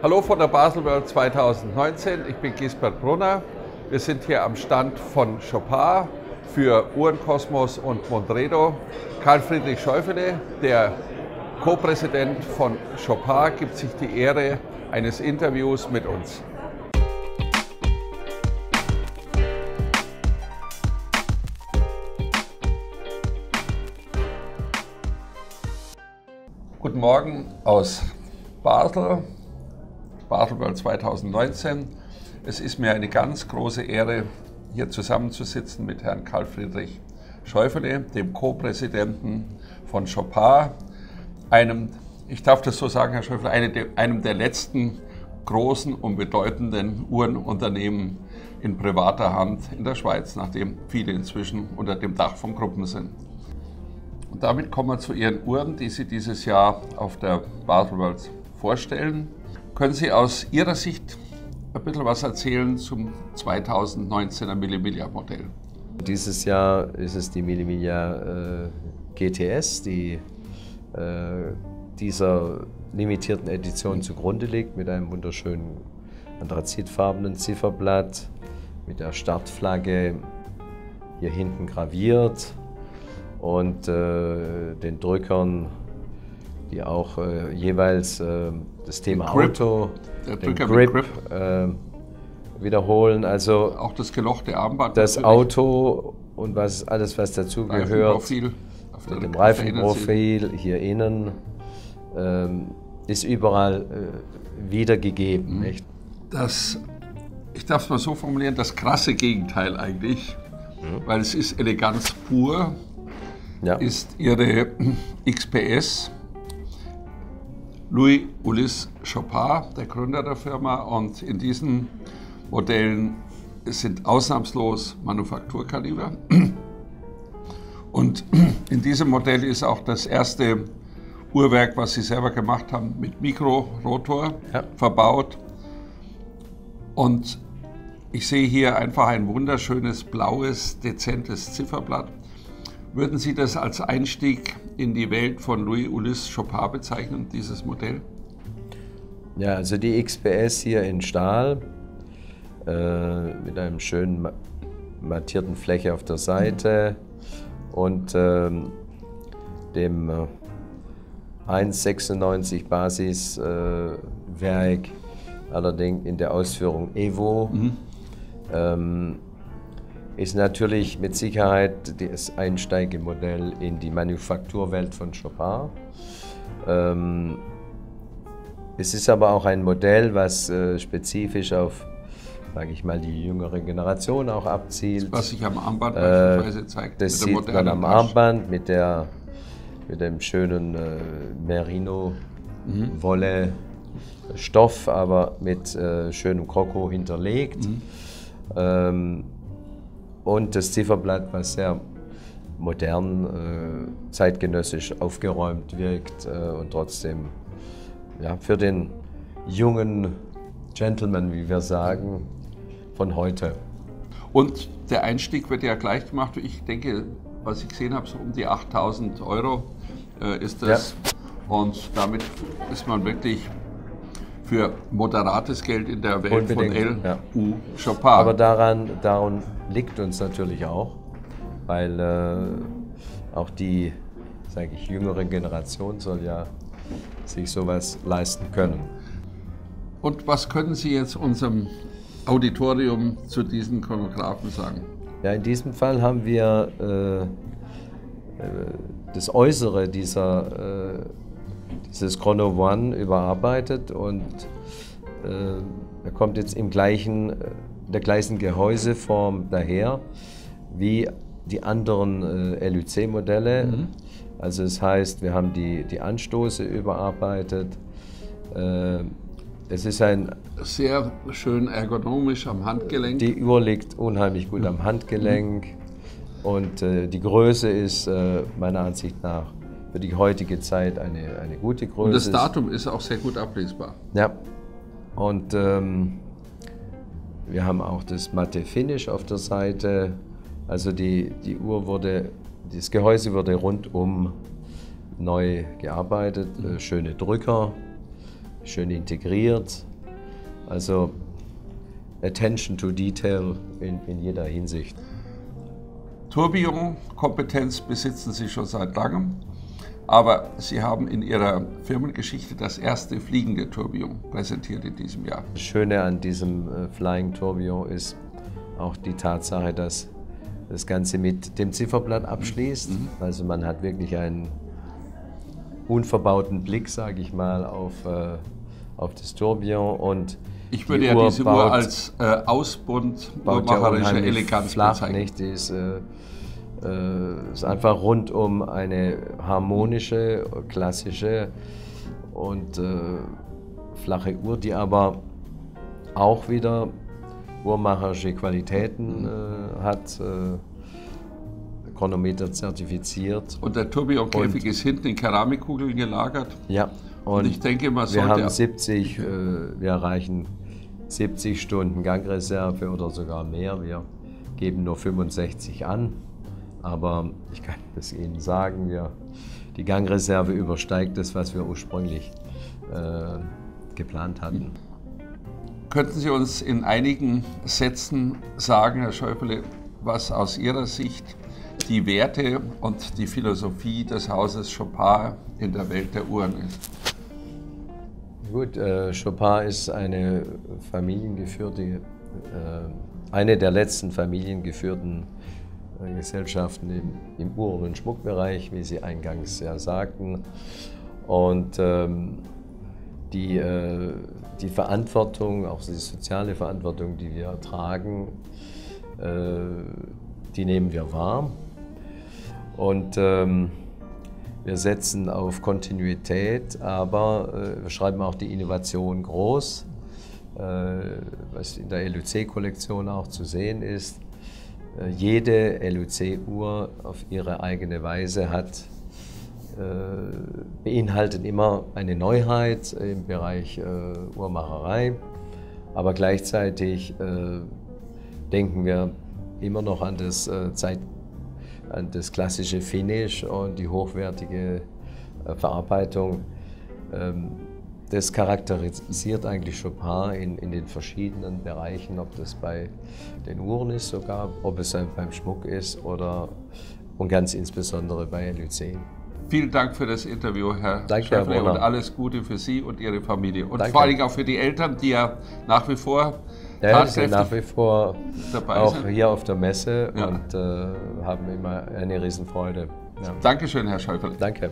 Hallo von der Basel World 2019, ich bin Gisbert Brunner. Wir sind hier am Stand von Chopin für Uhrenkosmos und Mondredo. Karl Friedrich Schäufele, der Co-Präsident von Chopin, gibt sich die Ehre eines Interviews mit uns. Guten Morgen aus Basel. Baselworld 2019. Es ist mir eine ganz große Ehre, hier zusammenzusitzen mit Herrn Karl Friedrich Schäufele, dem Co-Präsidenten von Chopin, einem, ich darf das so sagen, Herr Schäufele, einem der letzten großen und bedeutenden Uhrenunternehmen in privater Hand in der Schweiz, nachdem viele inzwischen unter dem Dach von Gruppen sind. Und damit kommen wir zu Ihren Uhren, die Sie dieses Jahr auf der Basel World vorstellen. Können Sie aus Ihrer Sicht ein bisschen was erzählen zum 2019er Millimilia Modell? Dieses Jahr ist es die Millimilia äh, GTS, die äh, dieser limitierten Edition zugrunde liegt, mit einem wunderschönen anthrazitfarbenen Zifferblatt, mit der Startflagge hier hinten graviert und äh, den Drückern die auch äh, jeweils äh, das Thema Grip. Auto, den Grip, Grip. Äh, wiederholen. Also auch das gelochte Armband. Das natürlich. Auto und was alles, was dazu gehört. Mit dem Reifenprofil hier innen ähm, ist überall äh, wiedergegeben. Mhm. Das, ich darf es mal so formulieren, das krasse Gegenteil eigentlich, mhm. weil es ist Eleganz pur, ja. ist ihre XPS Louis Ulysse Chopin, der Gründer der Firma. Und in diesen Modellen sind ausnahmslos Manufakturkaliber. Und in diesem Modell ist auch das erste Uhrwerk, was sie selber gemacht haben, mit Mikrorotor ja. verbaut. Und ich sehe hier einfach ein wunderschönes blaues, dezentes Zifferblatt. Würden Sie das als Einstieg in die Welt von Louis Ulysse Chopin bezeichnen, dieses Modell? Ja, also die XPS hier in Stahl äh, mit einem schönen mattierten Fläche auf der Seite und äh, dem äh, 1,96 Basiswerk, allerdings in der Ausführung Evo. Mhm. Ähm, ist natürlich mit Sicherheit das Einsteigemodell in die Manufakturwelt von Chopin. Ähm, es ist aber auch ein Modell, was äh, spezifisch auf, sage ich mal, die jüngere Generation auch abzielt. Was sich am Armband äh, beispielsweise zeigt. Das sieht man am Armband mit, der, mit dem schönen äh, Merino-Wolle. Mhm. Stoff, aber mit äh, schönem Kroko hinterlegt. Mhm. Ähm, und das Zifferblatt, was sehr modern, äh, zeitgenössisch aufgeräumt wirkt äh, und trotzdem ja, für den jungen Gentleman, wie wir sagen, von heute. Und der Einstieg wird ja gleich gemacht. Ich denke, was ich gesehen habe, so um die 8000 Euro äh, ist das. Ja. Und damit ist man wirklich für moderates Geld in der Welt Unbedingt, von L. Ja. U. Chopin. Aber daran, daran liegt uns natürlich auch, weil äh, auch die, sage ich, jüngere Generation soll ja sich sowas leisten können. Und was können Sie jetzt unserem Auditorium zu diesen Chronographen sagen? Ja, in diesem Fall haben wir äh, äh das Äußere dieser äh, dieses Chrono One überarbeitet und äh, er kommt jetzt im gleichen, äh, der gleichen Gehäuseform daher wie die anderen äh, LUC-Modelle. Mhm. Also das heißt, wir haben die, die Anstoße überarbeitet. Äh, es ist ein sehr schön ergonomisch am Handgelenk. Die Uhr liegt unheimlich gut mhm. am Handgelenk und äh, die Größe ist äh, meiner Ansicht nach für die heutige Zeit eine, eine gute Größe. Und das Datum ist auch sehr gut ablesbar. Ja. Und ähm, wir haben auch das matte Finish auf der Seite. Also die, die Uhr wurde, das Gehäuse wurde rundum neu gearbeitet. Mhm. Schöne Drücker, schön integriert. Also Attention to Detail in, in jeder Hinsicht. Tourbillon-Kompetenz besitzen Sie schon seit langem, aber Sie haben in Ihrer Firmengeschichte das erste fliegende Tourbillon präsentiert in diesem Jahr. Das Schöne an diesem äh, Flying Tourbillon ist auch die Tatsache, dass das Ganze mit dem Zifferblatt abschließt. Mhm. Also man hat wirklich einen unverbauten Blick, sage ich mal, auf, äh, auf das Tourbillon und ich würde die ja Uhr diese baut, Uhr als äh, Ausbund, uhrmacherische ja Eleganz flach, bezeichnen. Nicht? Die ist, äh, äh, ist einfach rundum eine harmonische, klassische und äh, flache Uhr, die aber auch wieder uhrmacherische Qualitäten äh, hat. Äh, Chronometer zertifiziert. Und der Tourbillon-Käfig ist hinten in Keramikkugeln gelagert. Ja. Und, und ich denke, sollte. Wir haben 70, äh, wir erreichen 70 Stunden Gangreserve oder sogar mehr. Wir geben nur 65 an. Aber ich kann es Ihnen sagen, wir, die Gangreserve übersteigt das, was wir ursprünglich äh, geplant hatten. Könnten Sie uns in einigen Sätzen sagen, Herr Schäufele, was aus Ihrer Sicht die Werte und die Philosophie des Hauses Chopin in der Welt der Uhren ist? Gut, äh, Chopin ist eine familiengeführte, äh, eine der letzten familiengeführten Gesellschaften im, im Uhren- und Schmuckbereich, wie Sie eingangs ja sagten. Und ähm, die, äh, die Verantwortung, auch die soziale Verantwortung, die wir tragen, äh, die nehmen wir wahr. Und ähm, wir setzen auf Kontinuität, aber äh, wir schreiben auch die Innovation groß, äh, was in der LUC-Kollektion auch zu sehen ist. Äh, jede LUC-Uhr auf ihre eigene Weise hat äh, beinhaltet immer eine Neuheit im Bereich äh, Uhrmacherei, aber gleichzeitig denken wir immer noch an das, Zeit, an das klassische Finish und die hochwertige Verarbeitung. Das charakterisiert eigentlich Chopin in, in den verschiedenen Bereichen, ob das bei den Uhren ist sogar, ob es beim Schmuck ist oder und ganz insbesondere bei LUC. Vielen Dank für das Interview, Herr Danke, Schäffle, Herr und alles Gute für Sie und Ihre Familie. Und Danke. vor allem auch für die Eltern, die ja nach wie vor ja, sind nach wie vor auch sind. hier auf der Messe ja. und äh, haben immer eine Riesenfreude. Ja. Dankeschön, Herr Schäufele. Danke.